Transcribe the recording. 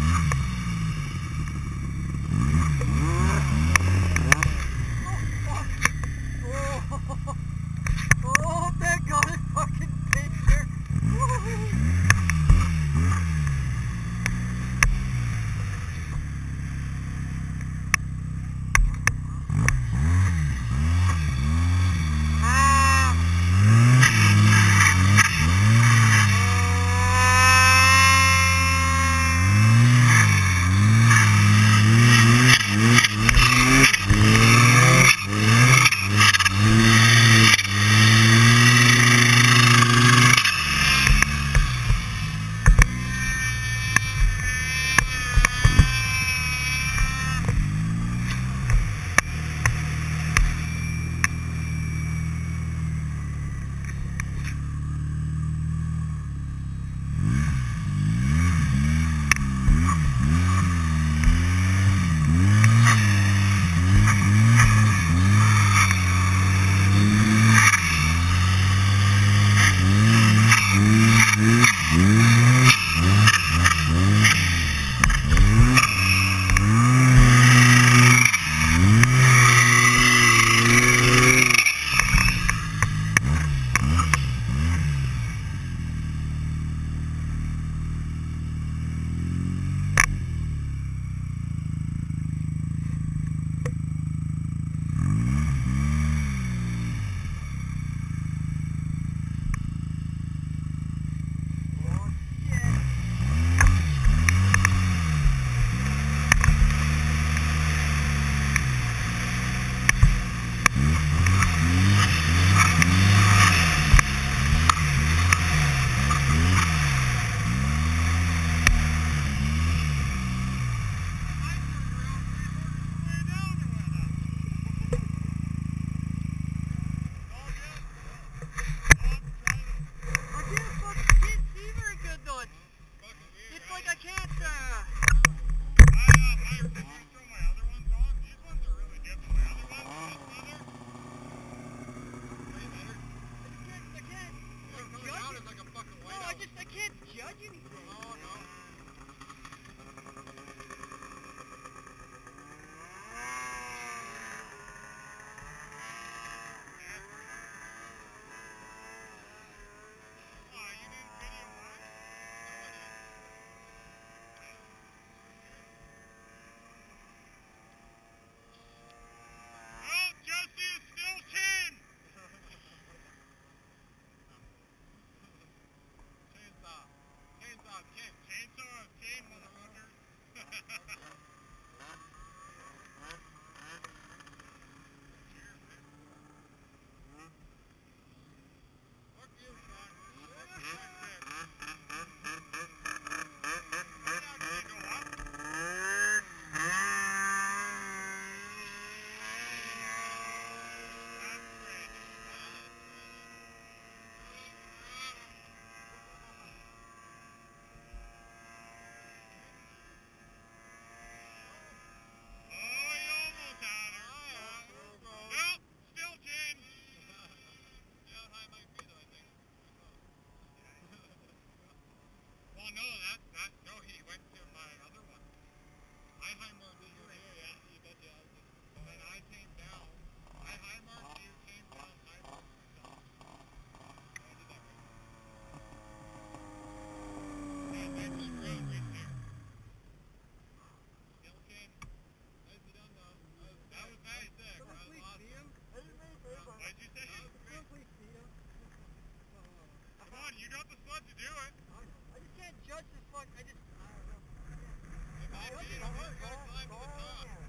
Mm-hmm. doing. I just can't judge this fuck. I just, I don't know. It might be. Don't. You gotta climb to the top.